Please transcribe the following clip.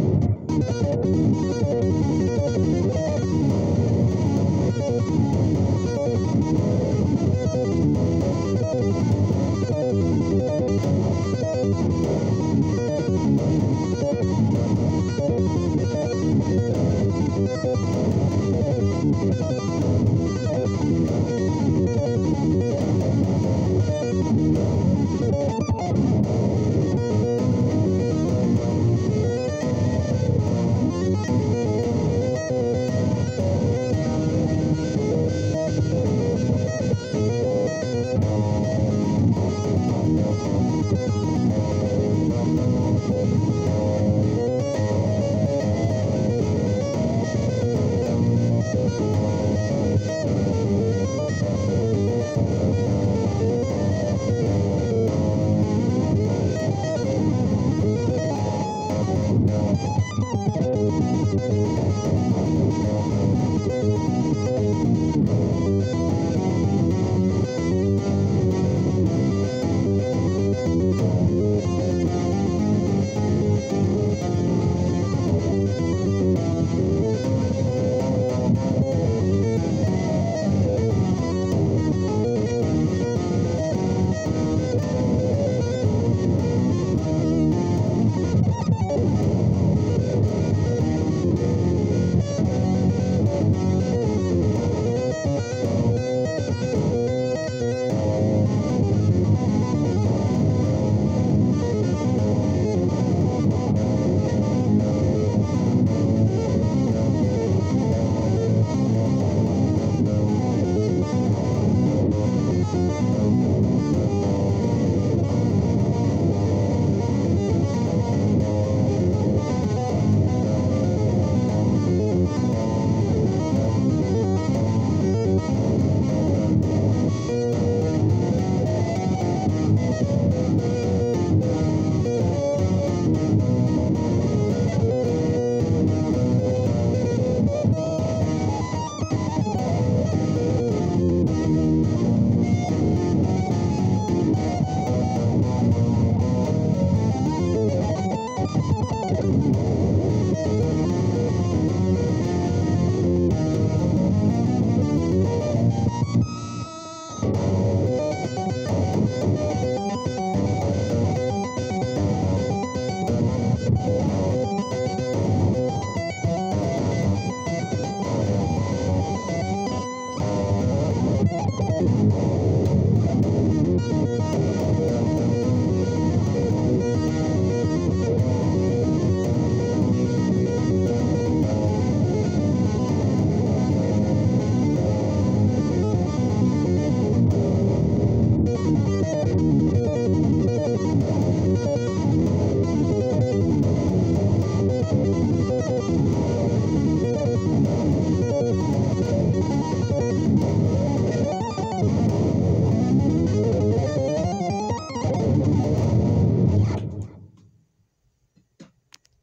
Música